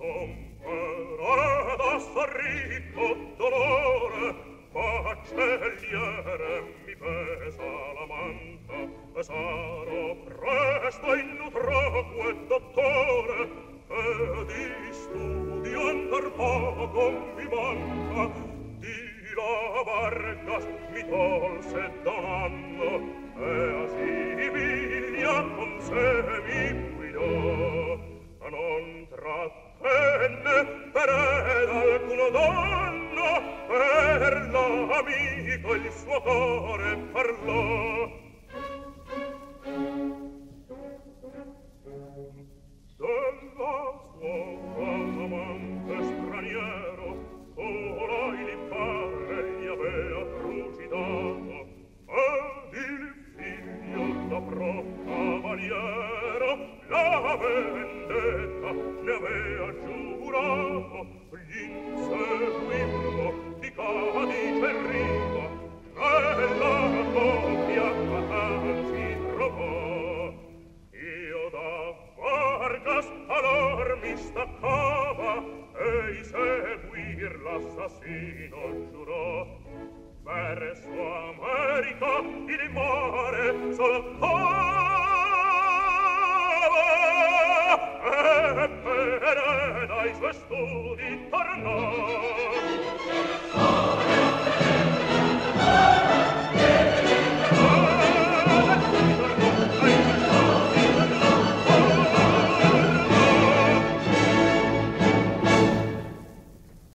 sommera d'assorrito dolore Faceliere mi pesa la manta. Sarò presto in utroque dottore E di studio andar poco mi manca. Di la barca mi tolse da trattenne per alcuno donna per l'amico il suo cuore parlò. la vendetta ne avea giurato l'inseguimmo di Cadice Riva e la doppia si trovò io da Vargas allor mi staccava e i seguir l'assassino giurò verso America il mare sol suoi studi tornò.